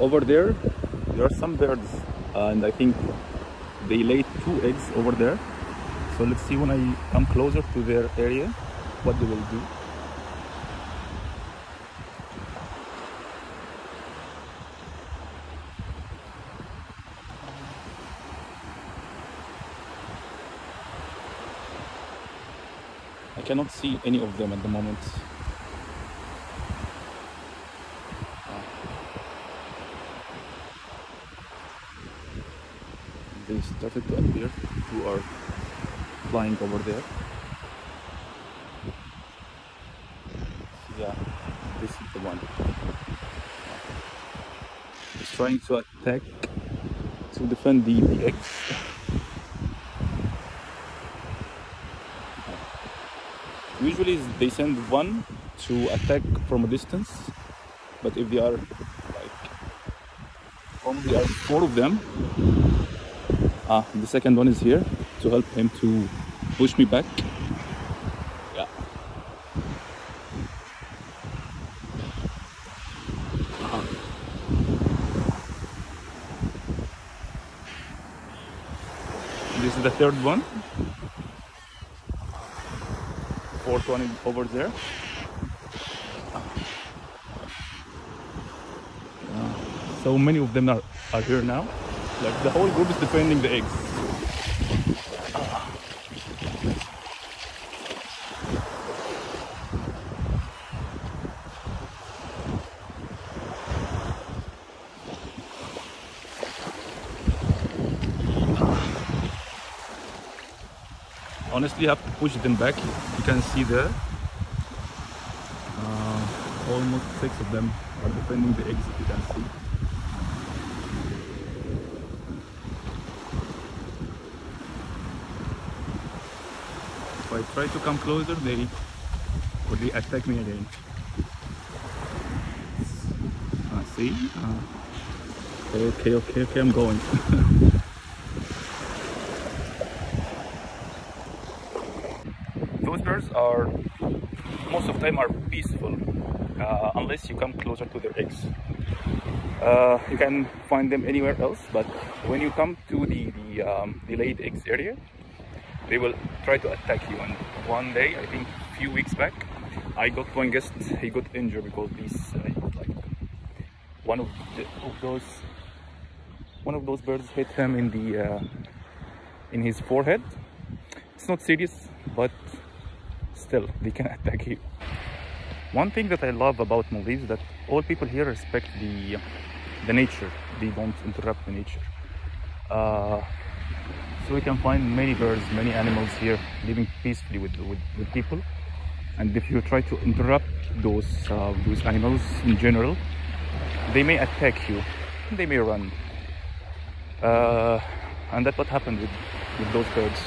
over there. There are some birds and I think they laid two eggs over there. So let's see when I come closer to their area what they will do. I cannot see any of them at the moment they started to appear who are flying over there. Yeah this is the one. He's trying to attack to defend the, the eggs usually they send one to attack from a distance but if they are like only are four of them Ah, the second one is here to help him to push me back. Yeah. Uh-huh. This is the third one. Fourth one is over there. Uh, so many of them are, are here now. Like the whole group is defending the eggs. Honestly, I have to push them back. You can see there. Uh, almost six of them are defending the eggs, if you can see. If I try to come closer, they they attack me again. Uh, see? Uh, okay, okay, okay, I'm going. Those birds are most of them are peaceful uh, unless you come closer to their eggs. Uh, you can find them anywhere else, but when you come to the the, um, the laid eggs area, they will try to attack you. And one day i think a few weeks back i got one guest. He got injured because these uh, like one of, the, of those one of those birds hit him in the uh, in his forehead. It's not serious but still they can attack you. One thing that i love about maldives that all people here respect the the nature. They don't interrupt the nature. Uh, so we can find many birds, many animals here living peacefully with, with, with people. And if you try to interrupt those, uh, those animals in general, they may attack you, they may run. Uh, and that's what happened with, with those birds.